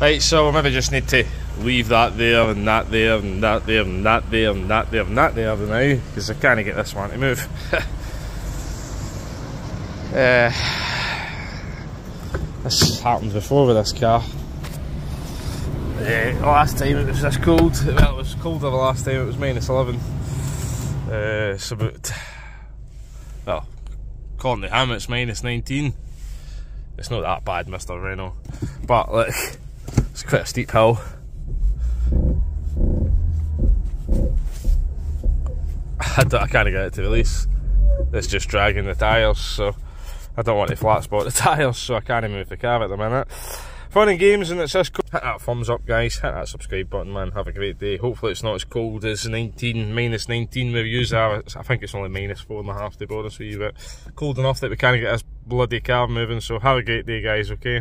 Right, so we maybe just need to leave that there and that there and that there and that there and that there and that there now because I can't get this one to move. uh, this has happened before with this car. Uh, last time it was this cold, well it was colder the last time, it was minus 11. Uh, it's about, well, according to him it's minus 19. It's not that bad, Mr. Renault. But look, it's quite a steep hill. I, I can't get it to release. It's just dragging the tyres, so I don't want to flat spot the tyres, so I can't even move the car at the minute. Fun and games, and it's this. Hit that thumbs up, guys. Hit that subscribe button, man. Have a great day. Hopefully, it's not as cold as 19, minus 19 reviews are. I think it's only minus four and a half to be honest with you, but cold enough that we can't get this bloody car moving. So, have a great day, guys, okay?